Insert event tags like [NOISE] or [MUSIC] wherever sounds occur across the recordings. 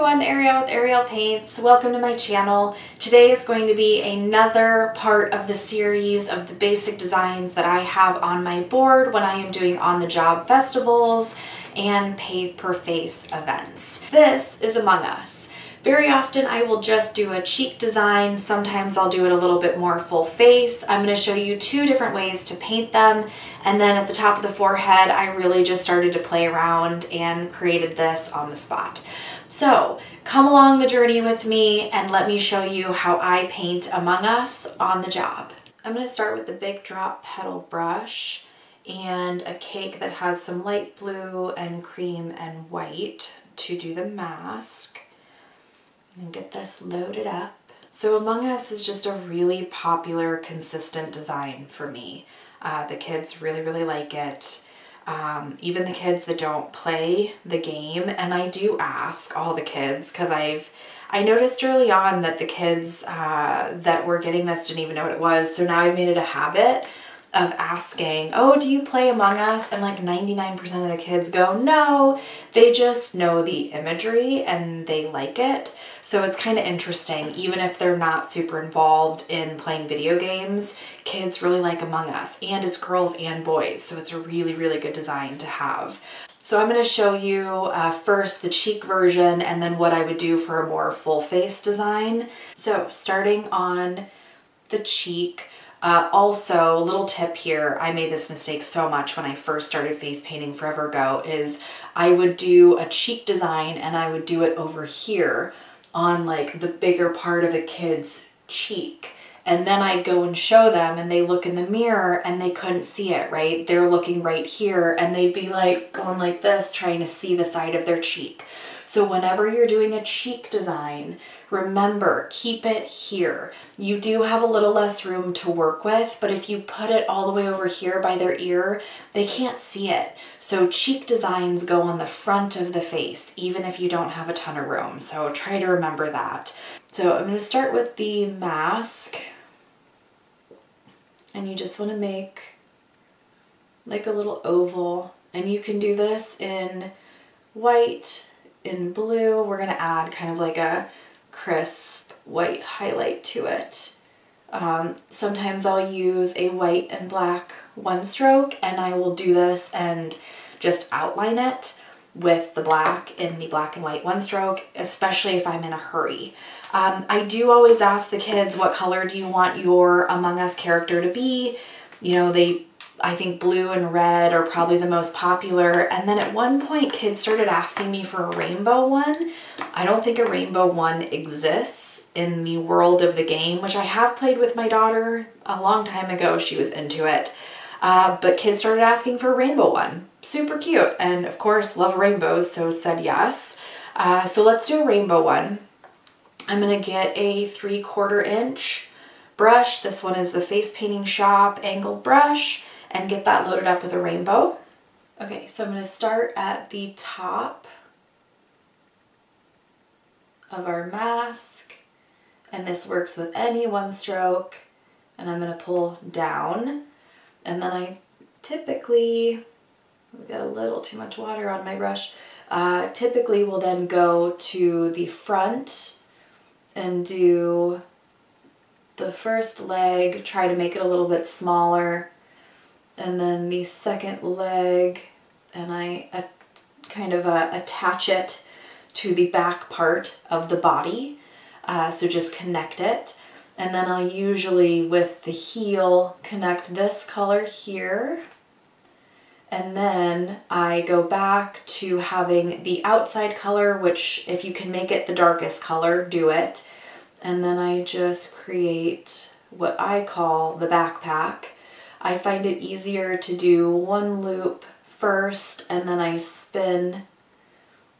everyone, Ariel with Ariel Paints. Welcome to my channel. Today is going to be another part of the series of the basic designs that I have on my board when I am doing on-the-job festivals and pay-per-face events. This is Among Us. Very often I will just do a cheek design, sometimes I'll do it a little bit more full face. I'm going to show you two different ways to paint them and then at the top of the forehead I really just started to play around and created this on the spot. So come along the journey with me and let me show you how I paint Among Us on the job. I'm going to start with the Big Drop Petal brush and a cake that has some light blue and cream and white to do the mask. And get this loaded up. So Among Us is just a really popular, consistent design for me. Uh, the kids really, really like it um, even the kids that don't play the game. And I do ask all the kids because I've I noticed early on that the kids uh, that were getting this didn't even know what it was. So now I've made it a habit of asking, oh, do you play Among Us? And like 99% of the kids go, no, they just know the imagery and they like it. So it's kind of interesting, even if they're not super involved in playing video games, kids really like Among Us and it's girls and boys. So it's a really, really good design to have. So I'm going to show you uh, first the cheek version and then what I would do for a more full face design. So starting on the cheek, uh, also, a little tip here, I made this mistake so much when I first started face painting forever ago, is I would do a cheek design and I would do it over here on like the bigger part of a kid's cheek. And then I'd go and show them and they look in the mirror and they couldn't see it, right? They're looking right here and they'd be like going like this, trying to see the side of their cheek. So whenever you're doing a cheek design, remember, keep it here. You do have a little less room to work with, but if you put it all the way over here by their ear, they can't see it. So cheek designs go on the front of the face, even if you don't have a ton of room. So try to remember that. So I'm gonna start with the mask. And you just wanna make like a little oval. And you can do this in white, in blue, we're going to add kind of like a crisp white highlight to it. Um, sometimes I'll use a white and black one stroke and I will do this and just outline it with the black in the black and white one stroke, especially if I'm in a hurry. Um, I do always ask the kids, what color do you want your Among Us character to be? You know, they I think blue and red are probably the most popular. And then at one point, kids started asking me for a rainbow one. I don't think a rainbow one exists in the world of the game, which I have played with my daughter a long time ago. She was into it. Uh, but kids started asking for a rainbow one. Super cute. And of course, love rainbows, so said yes. Uh, so let's do a rainbow one. I'm to get a three quarter inch brush. This one is the Face Painting Shop angled brush and get that loaded up with a rainbow. Okay, so I'm going to start at the top of our mask and this works with any one stroke and I'm going to pull down and then I typically, I've got a little too much water on my brush, uh, typically will then go to the front and do the first leg, try to make it a little bit smaller and then the second leg and I uh, kind of uh, attach it to the back part of the body. Uh, so just connect it. And then I'll usually with the heel connect this color here. And then I go back to having the outside color, which if you can make it the darkest color, do it. And then I just create what I call the backpack. I find it easier to do one loop first and then I spin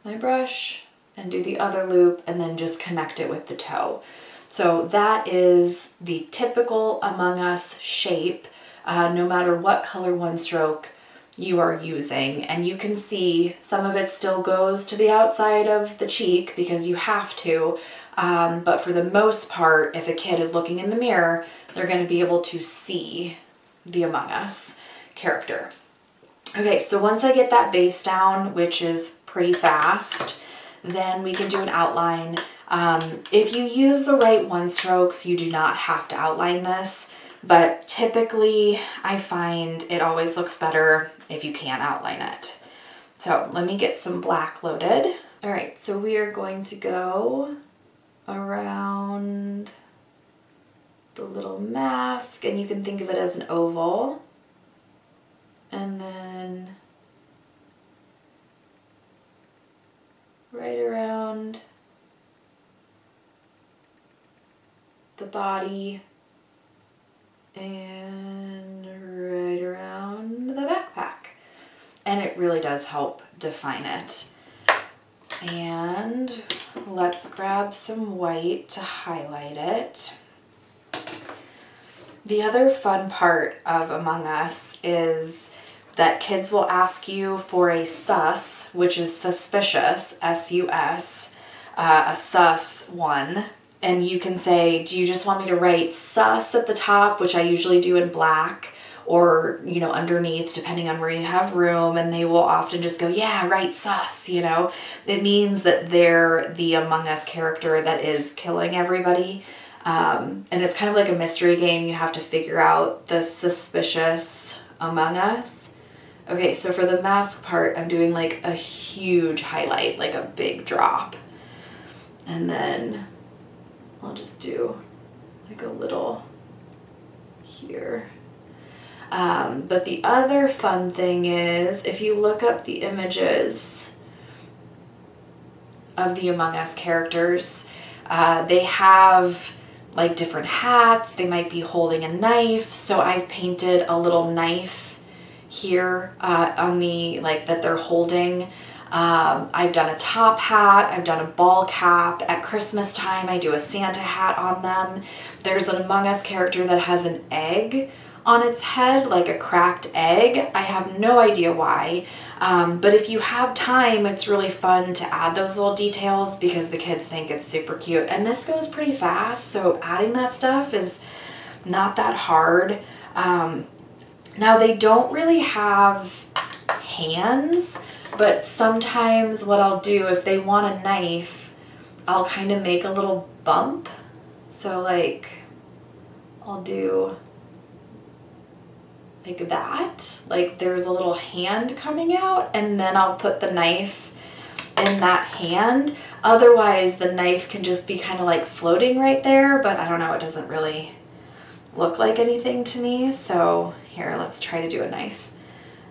my brush and do the other loop and then just connect it with the toe. So that is the typical Among Us shape, uh, no matter what color one stroke you are using. And you can see some of it still goes to the outside of the cheek because you have to. Um, but for the most part, if a kid is looking in the mirror, they're going to be able to see the Among Us character. Okay, so once I get that base down, which is pretty fast, then we can do an outline. Um, if you use the right one strokes, you do not have to outline this, but typically I find it always looks better if you can outline it. So let me get some black loaded. All right, so we are going to go around the little mask and you can think of it as an oval. And then right around the body and right around the backpack. And it really does help define it. And let's grab some white to highlight it. The other fun part of Among Us is that kids will ask you for a sus, which is suspicious, S-U-S, uh, a sus one. And you can say, do you just want me to write sus at the top, which I usually do in black, or, you know, underneath, depending on where you have room. And they will often just go, yeah, write sus, you know. It means that they're the Among Us character that is killing everybody. Um, and it's kind of like a mystery game. You have to figure out the suspicious Among Us. Okay, so for the mask part, I'm doing like a huge highlight, like a big drop. And then I'll just do like a little here. Um, but the other fun thing is if you look up the images of the Among Us characters, uh, they have like different hats. They might be holding a knife. So I've painted a little knife here uh, on the, like that they're holding. Um, I've done a top hat, I've done a ball cap. At Christmas time, I do a Santa hat on them. There's an Among Us character that has an egg on its head, like a cracked egg. I have no idea why. Um, but if you have time, it's really fun to add those little details because the kids think it's super cute. And this goes pretty fast, so adding that stuff is not that hard. Um, now they don't really have hands, but sometimes what I'll do if they want a knife, I'll kind of make a little bump. So like, I'll do like that. Like there's a little hand coming out and then I'll put the knife in that hand. Otherwise the knife can just be kind of like floating right there, but I don't know, it doesn't really look like anything to me. So here, let's try to do a knife.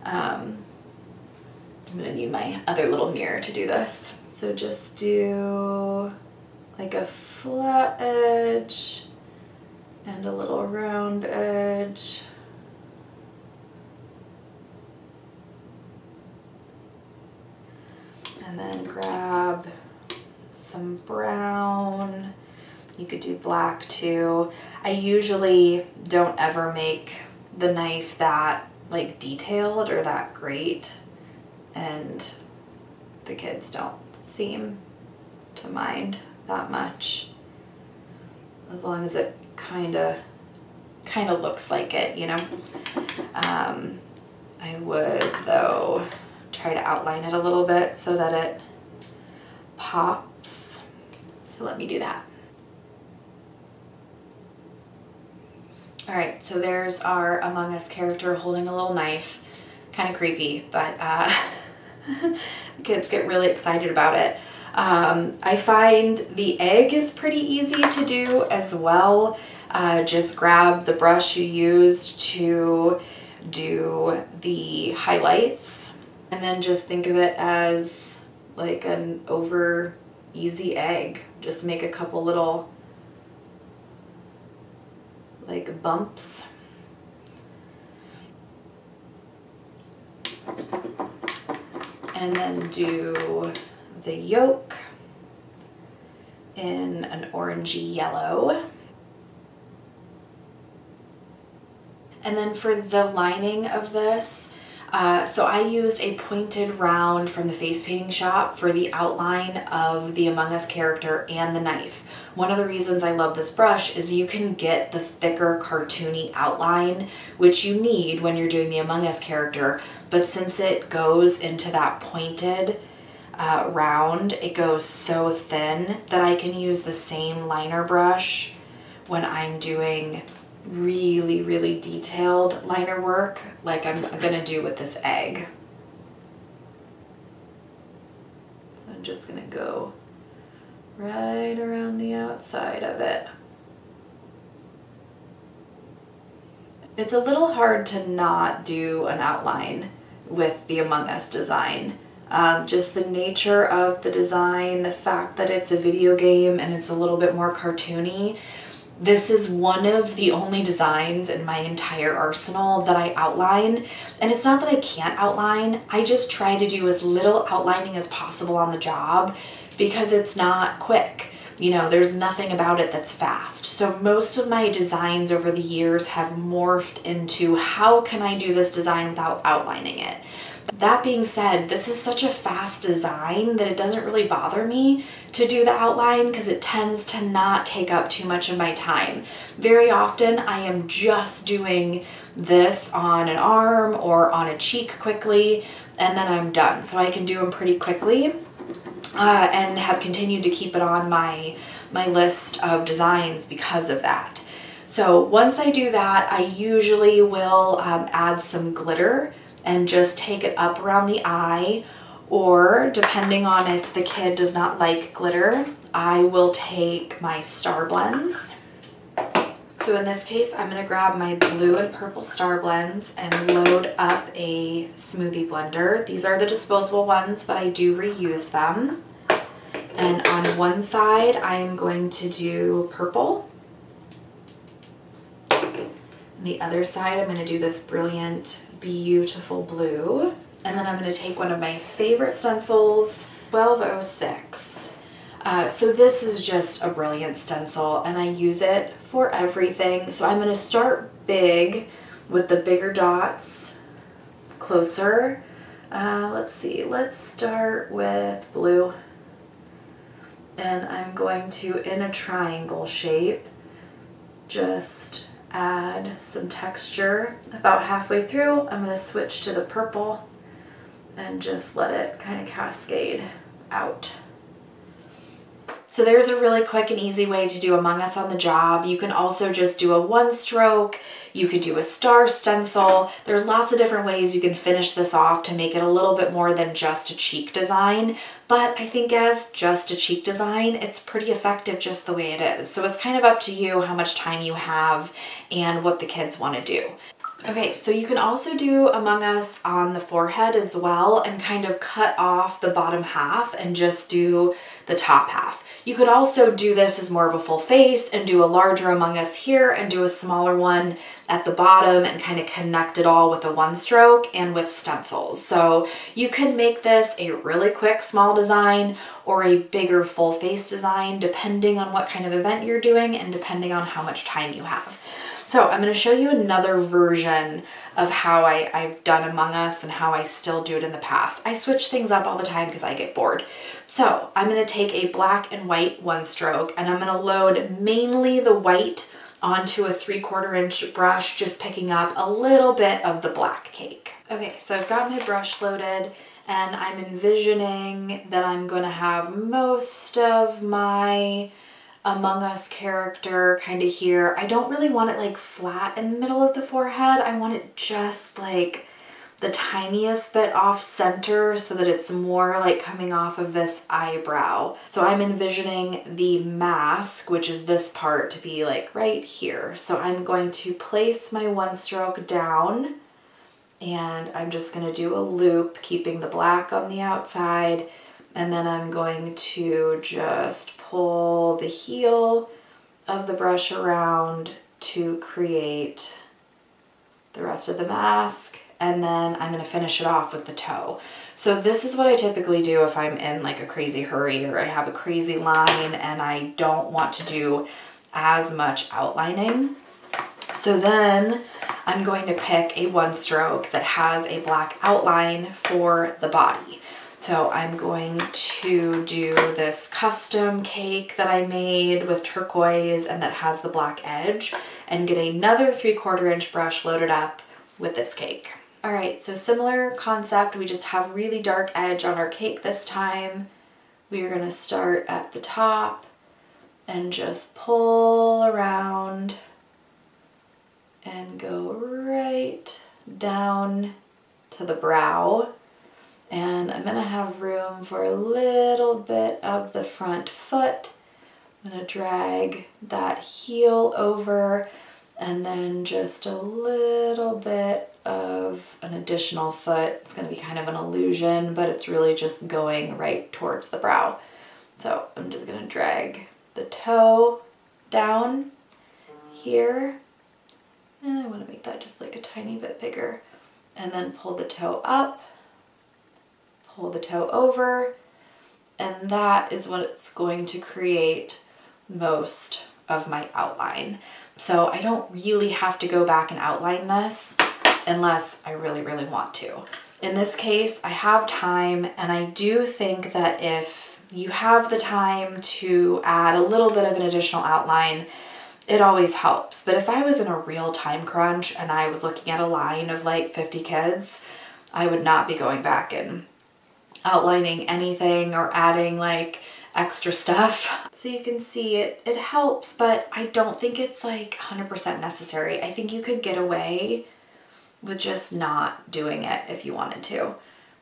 Um, I'm gonna need my other little mirror to do this. So just do like a flat edge and a little round edge. And then grab some brown. You could do black too. I usually don't ever make the knife that like detailed or that great and the kids don't seem to mind that much as long as it kind of kind of looks like it you know um, I would though try to outline it a little bit so that it pops. So let me do that. All right, so there's our Among Us character holding a little knife. Kind of creepy, but uh, [LAUGHS] kids get really excited about it. Um, I find the egg is pretty easy to do as well. Uh, just grab the brush you used to do the highlights and then just think of it as like an over easy egg. Just make a couple little like bumps. And then do the yolk in an orangey yellow. And then for the lining of this, uh, so I used a pointed round from the face painting shop for the outline of the Among Us character and the knife. One of the reasons I love this brush is you can get the thicker cartoony outline, which you need when you're doing the Among Us character, but since it goes into that pointed uh, round, it goes so thin that I can use the same liner brush when I'm doing really, really detailed liner work like I'm gonna do with this egg. So I'm just gonna go right around the outside of it. It's a little hard to not do an outline with the Among Us design. Um, just the nature of the design, the fact that it's a video game and it's a little bit more cartoony. This is one of the only designs in my entire arsenal that I outline. And it's not that I can't outline, I just try to do as little outlining as possible on the job because it's not quick. You know, there's nothing about it that's fast. So most of my designs over the years have morphed into how can I do this design without outlining it. That being said, this is such a fast design that it doesn't really bother me to do the outline because it tends to not take up too much of my time. Very often I am just doing this on an arm or on a cheek quickly and then I'm done. So I can do them pretty quickly uh, and have continued to keep it on my, my list of designs because of that. So once I do that, I usually will um, add some glitter and just take it up around the eye or depending on if the kid does not like glitter, I will take my star blends. So in this case, I'm gonna grab my blue and purple star blends and load up a smoothie blender. These are the disposable ones, but I do reuse them. And on one side, I am going to do purple. On the other side, I'm gonna do this brilliant beautiful blue. And then I'm going to take one of my favorite stencils, 1206. Uh, so this is just a brilliant stencil and I use it for everything. So I'm going to start big with the bigger dots closer. Uh, let's see, let's start with blue. And I'm going to, in a triangle shape, just add some texture. About halfway through, I'm going to switch to the purple and just let it kind of cascade out. So there's a really quick and easy way to do Among Us on the job. You can also just do a one stroke. You could do a star stencil. There's lots of different ways you can finish this off to make it a little bit more than just a cheek design. But I think as just a cheek design, it's pretty effective just the way it is. So it's kind of up to you how much time you have and what the kids want to do. Okay, so you can also do Among Us on the forehead as well and kind of cut off the bottom half and just do the top half. You could also do this as more of a full face and do a larger Among Us here and do a smaller one at the bottom and kind of connect it all with a one stroke and with stencils. So you can make this a really quick small design or a bigger full face design depending on what kind of event you're doing and depending on how much time you have. So I'm going to show you another version of how I, I've done Among Us and how I still do it in the past. I switch things up all the time because I get bored. So I'm going to take a black and white one stroke and I'm going to load mainly the white onto a three quarter inch brush, just picking up a little bit of the black cake. Okay, so I've got my brush loaded and I'm envisioning that I'm going to have most of my among Us character kind of here. I don't really want it like flat in the middle of the forehead. I want it just like the tiniest bit off center so that it's more like coming off of this eyebrow. So I'm envisioning the mask, which is this part, to be like right here. So I'm going to place my one stroke down and I'm just gonna do a loop, keeping the black on the outside and then I'm going to just pull the heel of the brush around to create the rest of the mask and then I'm going to finish it off with the toe. So this is what I typically do if I'm in like a crazy hurry or I have a crazy line and I don't want to do as much outlining. So then I'm going to pick a one stroke that has a black outline for the body. So I'm going to do this custom cake that I made with turquoise and that has the black edge and get another three quarter inch brush loaded up with this cake. All right, so similar concept, we just have really dark edge on our cake this time. We are gonna start at the top and just pull around and go right down to the brow. And I'm gonna have room for a little bit of the front foot. I'm gonna drag that heel over and then just a little bit of an additional foot. It's gonna be kind of an illusion, but it's really just going right towards the brow. So I'm just gonna drag the toe down here. And I wanna make that just like a tiny bit bigger. And then pull the toe up, pull the toe over, and that is what it's going to create most of my outline. So I don't really have to go back and outline this unless I really, really want to. In this case, I have time and I do think that if you have the time to add a little bit of an additional outline, it always helps. But if I was in a real time crunch and I was looking at a line of like 50 kids, I would not be going back and outlining anything or adding like extra stuff. [LAUGHS] So you can see it, it helps, but I don't think it's like 100% necessary. I think you could get away with just not doing it if you wanted to.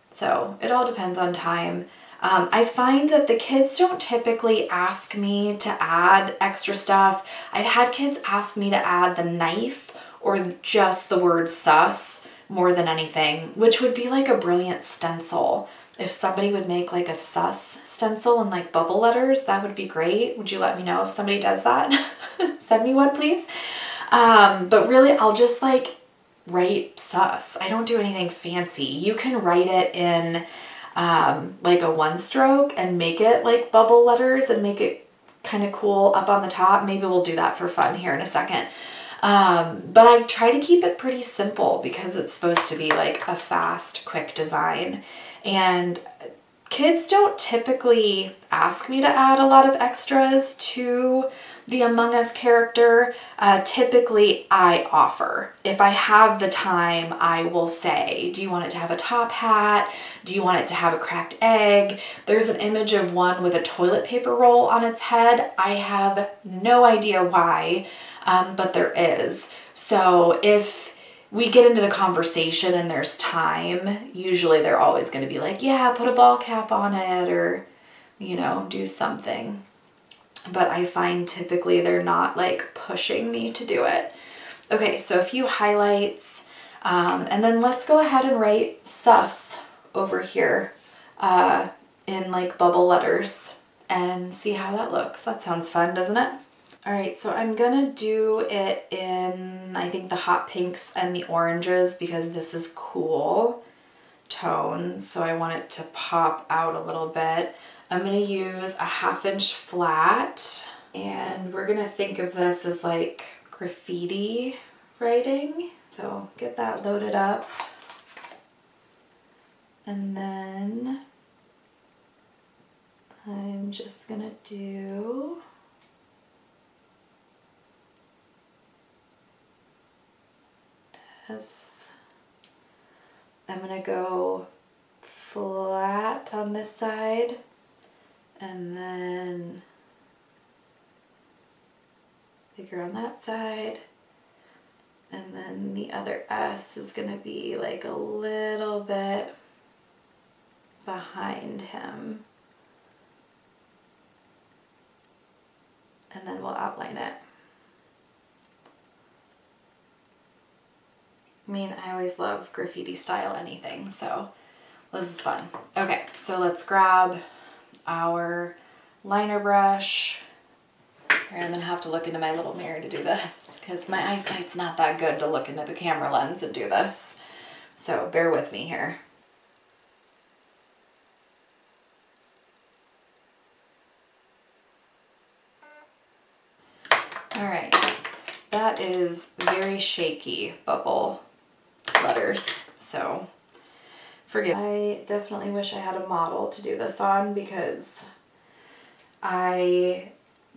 So it all depends on time. Um, I find that the kids don't typically ask me to add extra stuff. I've had kids ask me to add the knife or just the word sus more than anything, which would be like a brilliant stencil if somebody would make like a sus stencil and like bubble letters, that would be great. Would you let me know if somebody does that? [LAUGHS] Send me one, please. Um, but really, I'll just like write sus. I don't do anything fancy. You can write it in um, like a one stroke and make it like bubble letters and make it kind of cool up on the top. Maybe we'll do that for fun here in a second. Um, but I try to keep it pretty simple because it's supposed to be like a fast, quick design. And kids don't typically ask me to add a lot of extras to the Among Us character. Uh, typically, I offer. If I have the time, I will say, do you want it to have a top hat? Do you want it to have a cracked egg? There's an image of one with a toilet paper roll on its head. I have no idea why, um, but there is. So if we get into the conversation and there's time, usually they're always going to be like, yeah, put a ball cap on it or, you know, do something. But I find typically they're not like pushing me to do it. Okay, so a few highlights. Um, and then let's go ahead and write sus over here uh, in like bubble letters and see how that looks. That sounds fun, doesn't it? All right, so I'm gonna do it in, I think the hot pinks and the oranges because this is cool tones. So I want it to pop out a little bit. I'm gonna use a half inch flat and we're gonna think of this as like graffiti writing. So get that loaded up. And then I'm just gonna do this. I'm gonna go flat on this side and then bigger on that side. And then the other S is gonna be like a little bit behind him. And then we'll outline it. I mean, I always love graffiti style anything, so this is fun. Okay, so let's grab our liner brush. I'm gonna have to look into my little mirror to do this because my eyesight's not that good to look into the camera lens and do this. So bear with me here. All right, that is very shaky bubble So forgive. I definitely wish I had a model to do this on because I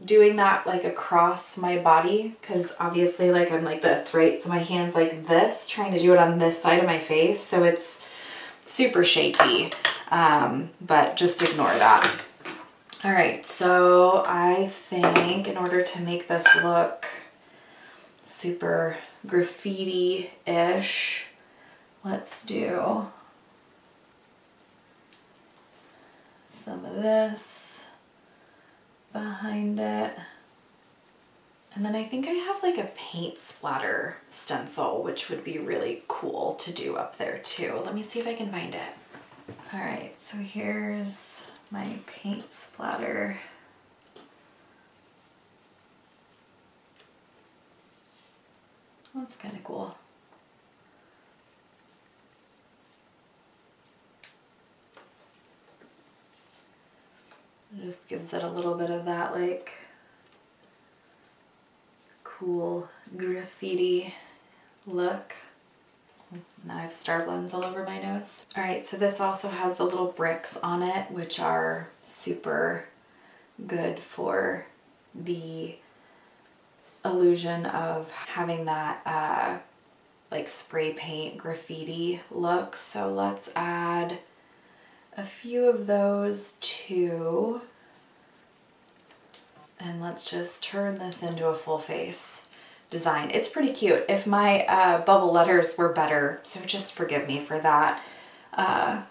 doing that like across my body because obviously like I'm like this, right? So my hand's like this, trying to do it on this side of my face. So it's super shaky, um, but just ignore that. All right, so I think in order to make this look super graffiti-ish, let's do some of this behind it. And then I think I have like a paint splatter stencil, which would be really cool to do up there too. Let me see if I can find it. All right, so here's my paint splatter. That's kind of cool. It just gives it a little bit of that like cool graffiti look. Now I have star blends all over my nose. All right, so this also has the little bricks on it, which are super good for the illusion of having that uh, like spray paint graffiti look. So let's add a few of those too. And let's just turn this into a full face design. It's pretty cute. If my uh, bubble letters were better, so just forgive me for that. Uh,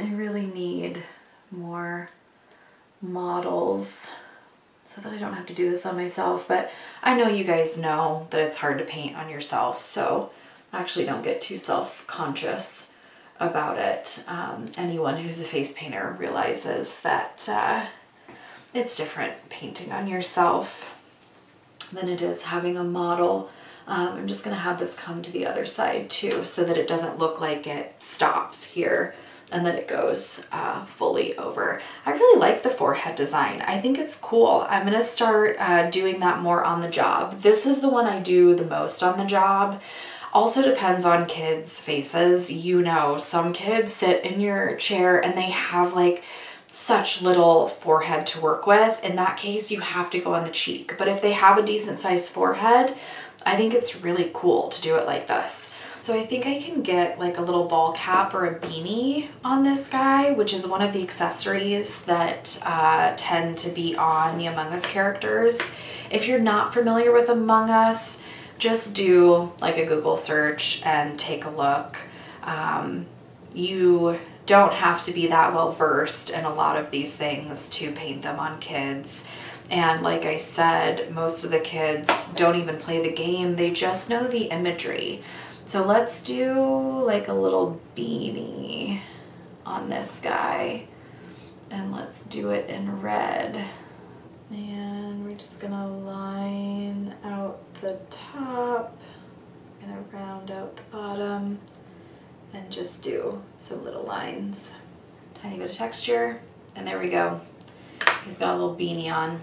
I really need more models so that I don't have to do this on myself. But I know you guys know that it's hard to paint on yourself, so actually don't get too self-conscious about it. Um, anyone who's a face painter realizes that uh, it's different painting on yourself than it is having a model. Um, I'm just gonna have this come to the other side too so that it doesn't look like it stops here and then it goes uh, fully over. I really like the forehead design. I think it's cool. I'm gonna start uh, doing that more on the job. This is the one I do the most on the job. Also depends on kids' faces. You know, some kids sit in your chair and they have like such little forehead to work with. In that case, you have to go on the cheek. But if they have a decent sized forehead, I think it's really cool to do it like this. So I think I can get like a little ball cap or a beanie on this guy, which is one of the accessories that uh, tend to be on the Among Us characters. If you're not familiar with Among Us, just do like a Google search and take a look. Um, you don't have to be that well versed in a lot of these things to paint them on kids. And like I said, most of the kids don't even play the game, they just know the imagery. So let's do like a little beanie on this guy. And let's do it in red. And we're just gonna line out the top, gonna round out the bottom and just do some little lines. Tiny bit of texture, and there we go. He's got a little beanie on.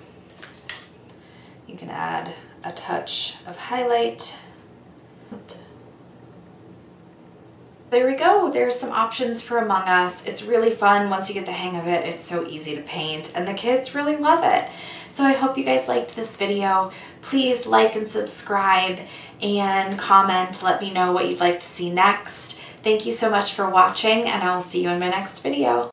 You can add a touch of highlight. There we go. There's some options for Among Us. It's really fun once you get the hang of it. It's so easy to paint and the kids really love it. So I hope you guys liked this video. Please like and subscribe and comment. Let me know what you'd like to see next. Thank you so much for watching and I'll see you in my next video.